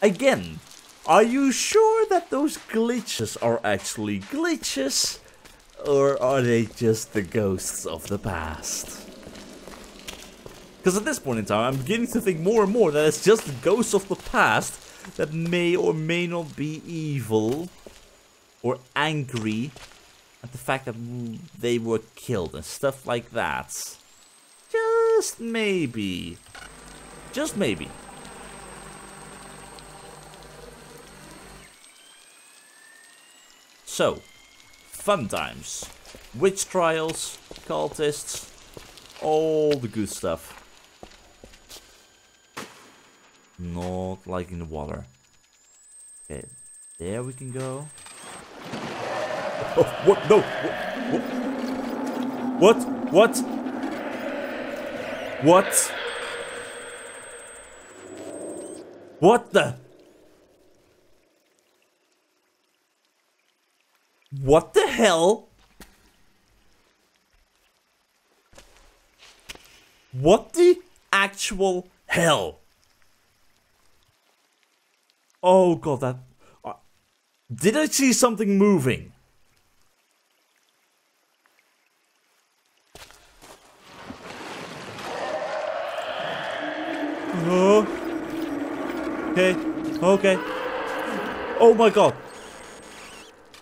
Again, are you sure that those glitches are actually glitches? Or are they just the ghosts of the past? Because at this point in time, I'm beginning to think more and more that it's just the ghosts of the past that may or may not be evil or angry at the fact that mm, they were killed and stuff like that. Just maybe. Just maybe. So, fun times. Witch trials, cultists, all the good stuff. Not liking the water. Okay, there we can go. Oh, what? No! What? What? What? What the? What the hell? What the actual hell? Oh god, that... Uh, did I see something moving? Oh. Okay, okay. Oh my god.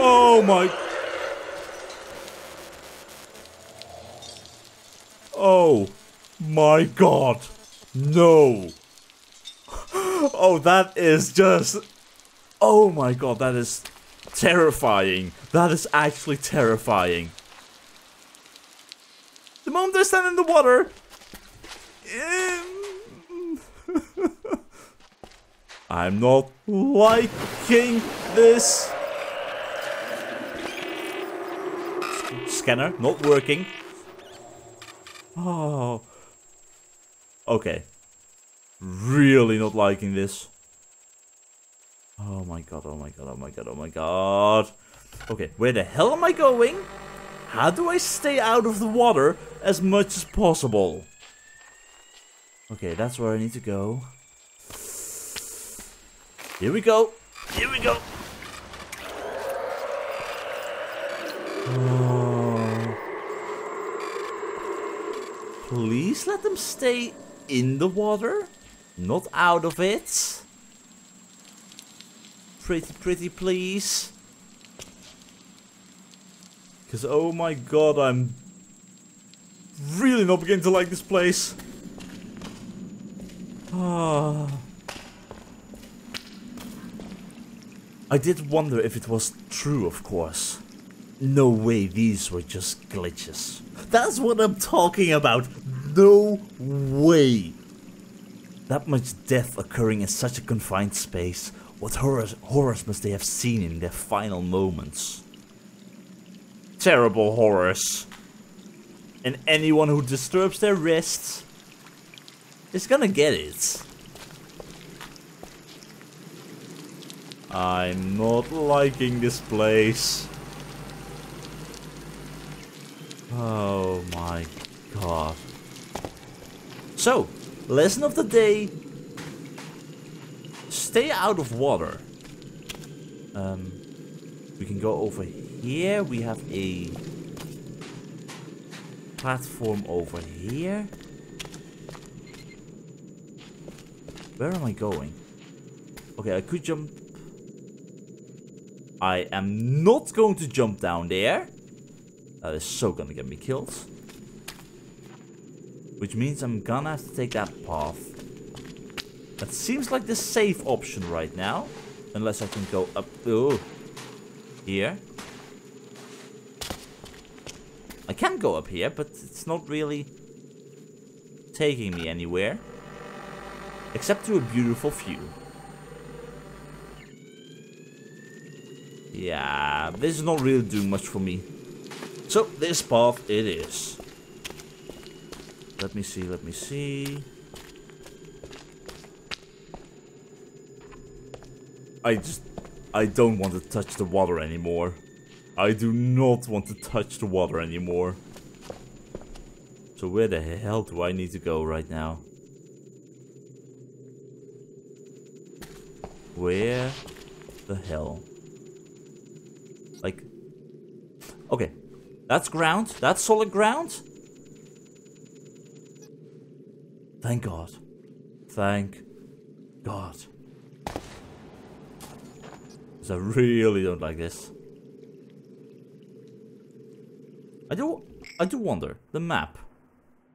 Oh my... Oh my god. No. Oh, that is just... Oh my god, that is terrifying. That is actually terrifying. The moment they stand in the water... I'm not liking this. Scanner, not working. Oh. Okay. Really not liking this. Oh my god, oh my god, oh my god, oh my god. Okay, where the hell am I going? How do I stay out of the water as much as possible? Okay, that's where I need to go. Here we go. Here we go. Please let them stay in the water, not out of it. Pretty, pretty please. Because, oh my god, I'm really not beginning to like this place. Ah. I did wonder if it was true, of course. No way these were just glitches. That's what I'm talking about. No way. That much death occurring in such a confined space. What horrors, horrors must they have seen in their final moments? Terrible horrors. And anyone who disturbs their rest is gonna get it. I'm not liking this place. Oh my god. So, lesson of the day. Stay out of water. Um, we can go over here. We have a platform over here. Where am I going? Okay, I could jump I am not going to jump down there. That is so gonna get me killed. Which means I'm gonna have to take that path. That seems like the safe option right now. Unless I can go up oh, here. I can go up here, but it's not really taking me anywhere. Except to a beautiful view. Yeah, this is not really doing much for me. So, this path it is. Let me see, let me see. I just... I don't want to touch the water anymore. I do not want to touch the water anymore. So where the hell do I need to go right now? Where the hell? Like... Okay. That's ground. That's solid ground. Thank God. Thank God. Because I really don't like this. I do I do wonder. The map.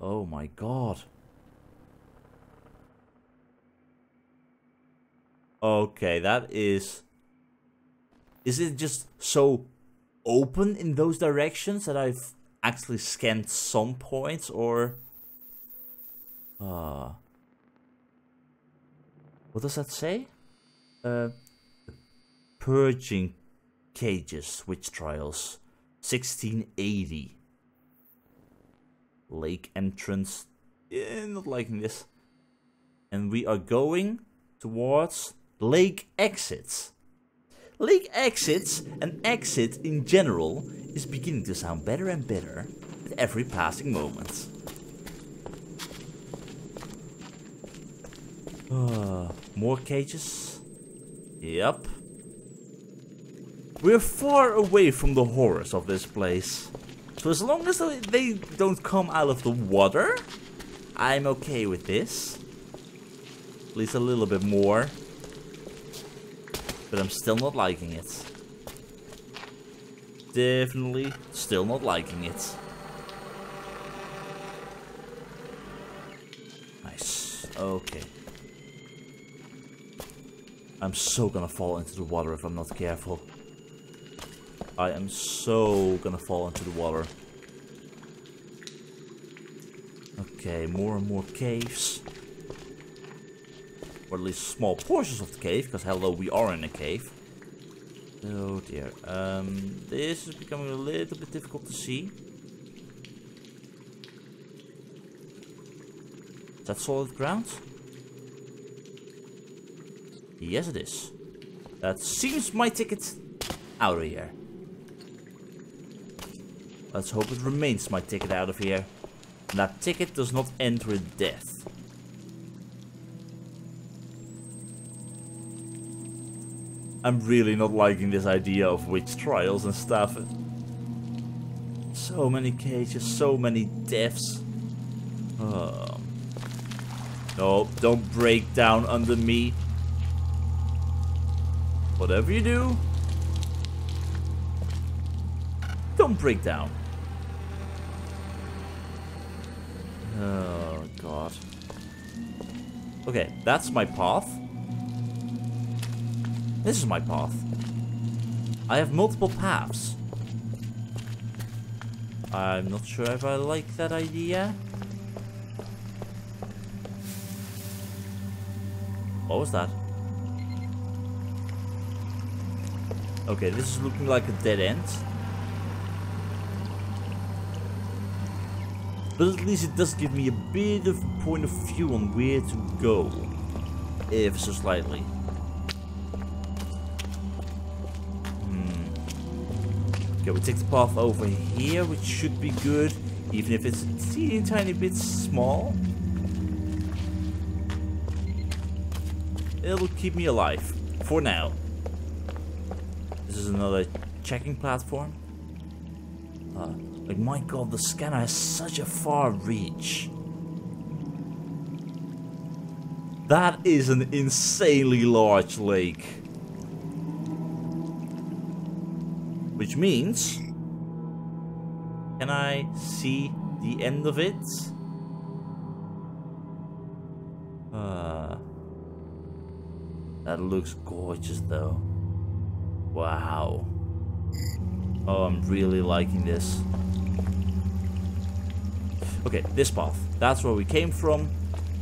Oh my god. Okay, that is... Is it just so open in those directions that I've actually scanned some points or... Uh, what does that say? Uh, purging cages, witch trials. 1680. Lake entrance. Yeah, not liking this. And we are going towards lake exits. Lake exits and exit in general is beginning to sound better and better with every passing moment. Uh, more cages? Yep. We're far away from the horrors of this place. So as long as they don't come out of the water, I'm okay with this. At least a little bit more. But I'm still not liking it. Definitely still not liking it. Nice. Okay. I'm so gonna fall into the water if I'm not careful. I am so gonna fall into the water. Okay, more and more caves. Or at least small portions of the cave, because hello, we are in a cave. Oh dear. Um, this is becoming a little bit difficult to see. Is that solid ground? Yes, it is. That seems my ticket out of here. Let's hope it remains my ticket out of here. And that ticket does not end with death. I'm really not liking this idea of witch trials and stuff. So many cages, so many deaths. Oh. No, don't break down under me. Whatever you do, don't break down. Oh, God. Okay, that's my path. This is my path. I have multiple paths. I'm not sure if I like that idea. What was that? Okay, this is looking like a dead end. But at least it does give me a bit of point of view on where to go. Ever so slightly. Okay, we take the path over here, which should be good. Even if it's a teeny tiny bit small. It'll keep me alive. For now. This is another checking platform. Uh, like, my god, the scanner has such a far reach. That is an insanely large lake. Which means... Can I see the end of it? Uh, that looks gorgeous though. Wow. Oh, I'm really liking this. Okay, this path. That's where we came from.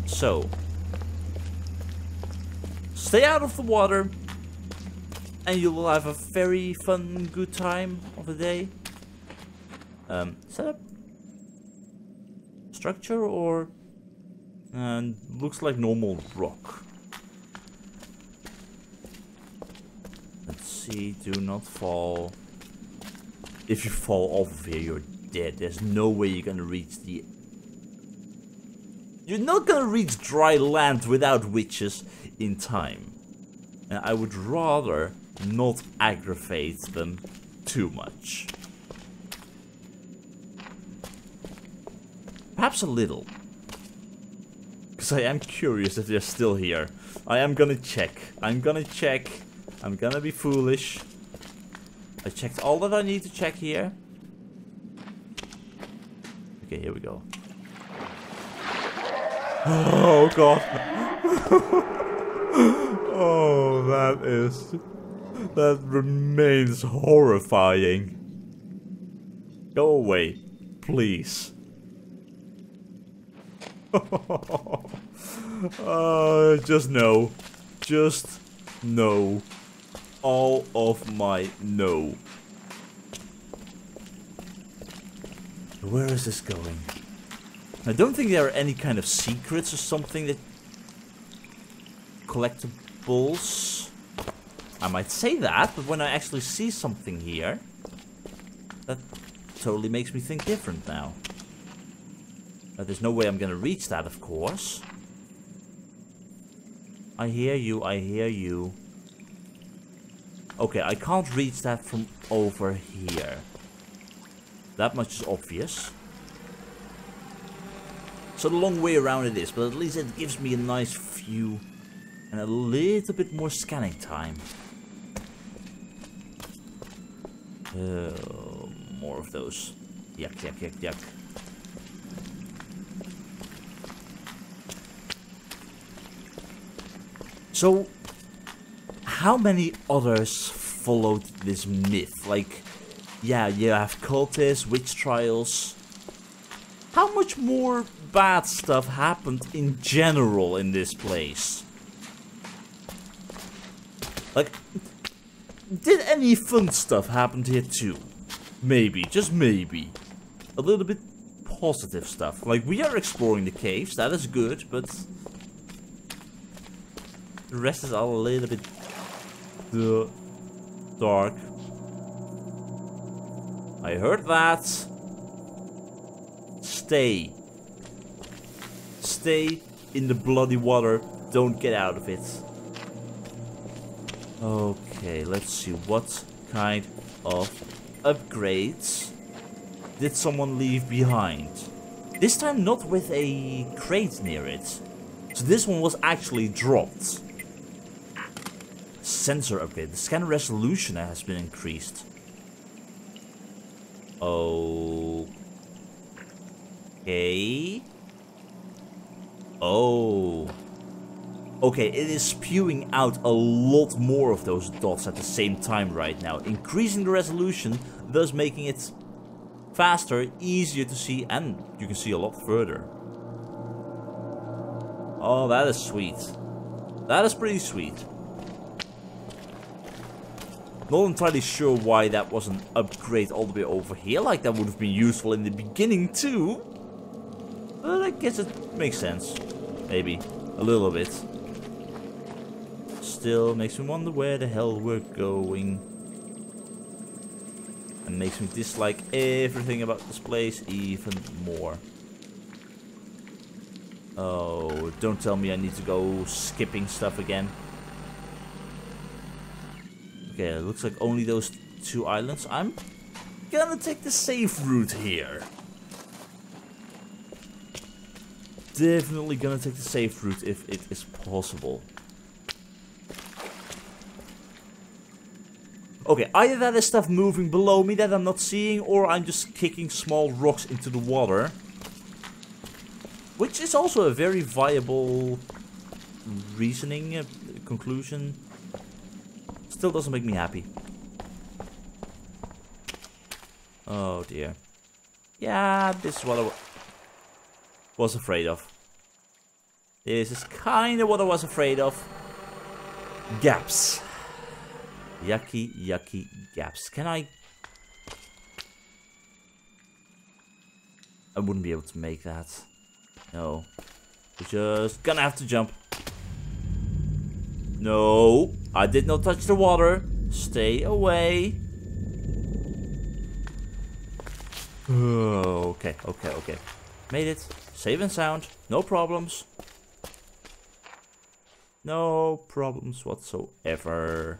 So. Stay out of the water. And you will have a very fun, good time of the day. Um, set up structure or and looks like normal rock. Let's see, do not fall. If you fall off of here, you're dead. There's no way you're gonna reach the... You're not gonna reach dry land without witches in time. And I would rather not aggravate them too much. Perhaps a little. Because I am curious if they're still here. I am gonna check. I'm gonna check. I'm gonna be foolish. I checked all that I need to check here. Okay, here we go. Oh god. oh, that is... That remains horrifying. Go away, please uh, just no. Just no. All of my no. Where is this going? I don't think there are any kind of secrets or something that... Collectibles? I might say that, but when I actually see something here... That totally makes me think different now. There's no way I'm gonna reach that, of course. I hear you, I hear you. Okay, I can't reach that from over here. That much is obvious. So the long way around it is, but at least it gives me a nice view and a little bit more scanning time. Uh, more of those. Yuck, yuck, yuck, yuck. So, how many others followed this myth? Like, yeah, you have cultists, witch trials. How much more bad stuff happened in general in this place? Like, did any fun stuff happen here too? Maybe, just maybe. A little bit positive stuff. Like, we are exploring the caves, that is good, but the rest is all a little bit dark. I heard that. Stay. Stay in the bloody water. Don't get out of it. Okay, let's see. What kind of upgrades did someone leave behind? This time not with a crate near it. So this one was actually dropped sensor upgrade. The scan resolution has been increased. Oh. Okay. Oh. Okay, it is spewing out a lot more of those dots at the same time right now. Increasing the resolution, thus making it faster, easier to see, and you can see a lot further. Oh, that is sweet. That is pretty sweet. Not entirely sure why that was an upgrade all the way over here, like that would have been useful in the beginning too. But I guess it makes sense. Maybe. A little bit. Still makes me wonder where the hell we're going. And makes me dislike everything about this place even more. Oh, don't tell me I need to go skipping stuff again. Okay, it looks like only those two islands. I'm gonna take the safe route here. Definitely gonna take the safe route if it is possible. Okay, either that is stuff moving below me that I'm not seeing, or I'm just kicking small rocks into the water. Which is also a very viable reasoning, uh, conclusion. Still doesn't make me happy. Oh dear. Yeah, this is what I... was afraid of. This is kind of what I was afraid of. Gaps. Yucky, yucky gaps. Can I... I wouldn't be able to make that. No. We're just gonna have to jump. No, I did not touch the water. Stay away. Oh, okay, okay, okay. Made it. Safe and sound. No problems. No problems whatsoever.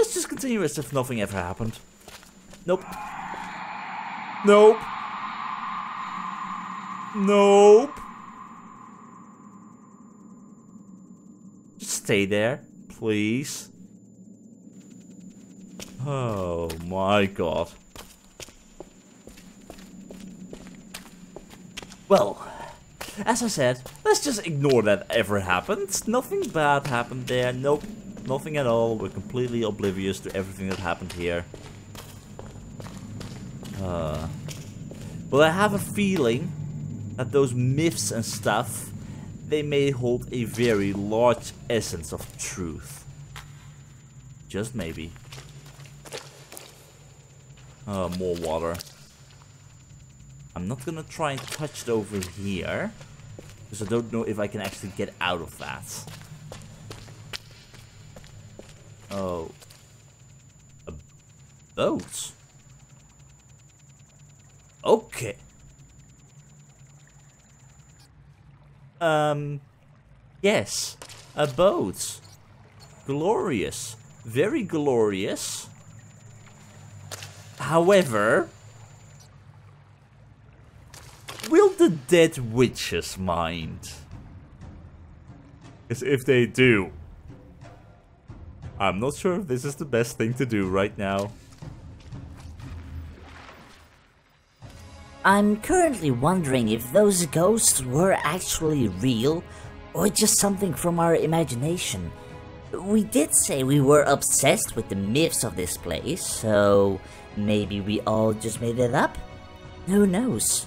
Let's just continue as if nothing ever happened. Nope. Nope. Nope. Just stay there, please. Oh my god. Well, as I said, let's just ignore that ever happened. Nothing bad happened there. Nope, nothing at all. We're completely oblivious to everything that happened here. Uh, but I have a feeling that those myths and stuff, they may hold a very large essence of truth. Just maybe. Uh, more water. I'm not gonna try and touch it over here. Because I don't know if I can actually get out of that. Oh. A boat? Okay. Um, yes, a boat. Glorious. Very glorious. However, will the dead witches mind? Because if they do, I'm not sure if this is the best thing to do right now. I'm currently wondering if those ghosts were actually real or just something from our imagination. We did say we were obsessed with the myths of this place, so maybe we all just made it up? Who knows?